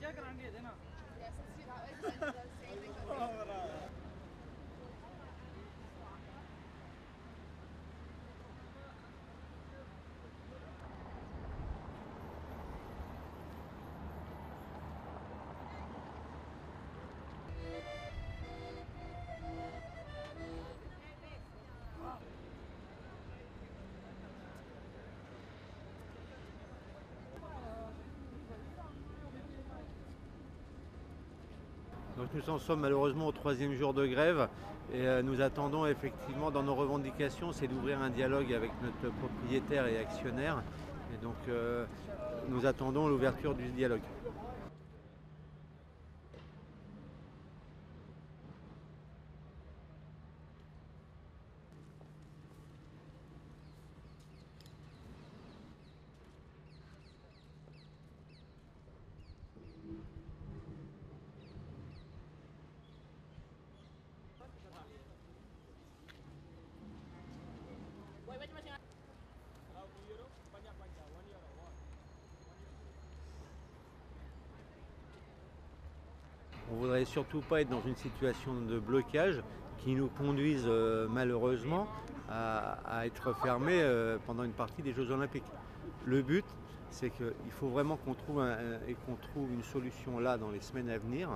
चेक कराने दे देना। Nous en sommes malheureusement au troisième jour de grève et euh, nous attendons effectivement dans nos revendications, c'est d'ouvrir un dialogue avec notre propriétaire et actionnaire. Et donc euh, nous attendons l'ouverture du dialogue. On ne voudrait surtout pas être dans une situation de blocage qui nous conduise euh, malheureusement à, être fermés euh, pendant une partie des Jeux Olympiques. Le but, c'est qu'il faut vraiment qu'on trouve, un- et qu'on trouve une solution là dans les semaines à venir,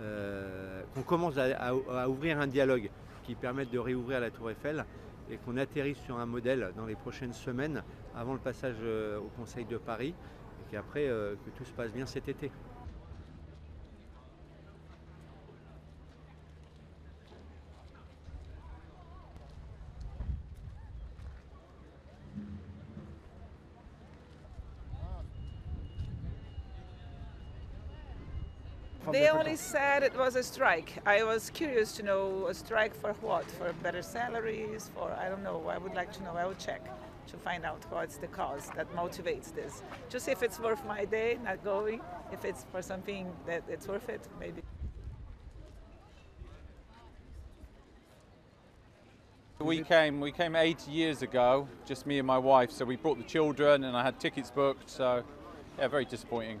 euh, qu'on commence à- à ouvrir un dialogue qui permette de réouvrir la Tour Eiffel et qu'on atterrisse sur un modèle dans les prochaines semaines avant le passage euh, au Conseil de Paris et qu'après euh, que tout se passe bien cet été. They only said it was a strike. I was curious to know a strike for what? For better salaries? For I don't know. I would like to know. I will check to find out what's the cause that motivates this. Just if it's worth my day not going. If it's for something that it's worth it, maybe. We came, we came eight years ago, just me and my wife. So we brought the children, and I had tickets booked. So, yeah, very disappointing.